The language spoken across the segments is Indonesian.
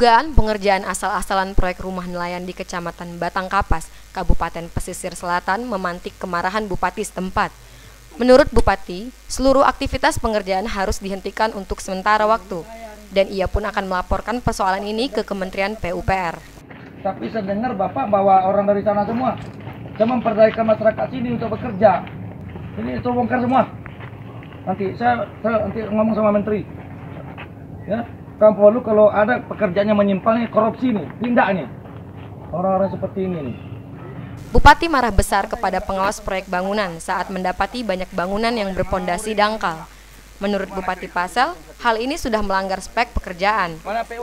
Dugaan pengerjaan asal-asalan proyek rumah nelayan di Kecamatan Batang Kapas, Kabupaten Pesisir Selatan memantik kemarahan Bupati setempat. Menurut Bupati, seluruh aktivitas pengerjaan harus dihentikan untuk sementara waktu, dan ia pun akan melaporkan persoalan ini ke Kementerian PUPR. Tapi saya dengar Bapak bawa orang dari sana semua. Saya memperdayakan masyarakat sini untuk bekerja. Ini itu bongkar semua. Nanti saya, saya nanti ngomong sama menteri. Ya, kamu perlu kalau ada pekerjaannya menyimpang nih, korupsi nih, tindak nih. Orang-orang seperti ini nih. Bupati marah besar kepada pengawas proyek bangunan saat mendapati banyak bangunan yang berpondasi dangkal. Menurut Bupati Pasel, hal ini sudah melanggar spek pekerjaan.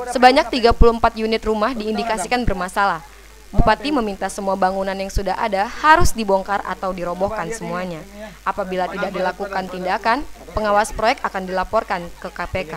Sebanyak 34 unit rumah diindikasikan bermasalah. Bupati meminta semua bangunan yang sudah ada harus dibongkar atau dirobohkan semuanya. Apabila tidak dilakukan tindakan, pengawas proyek akan dilaporkan ke KPK.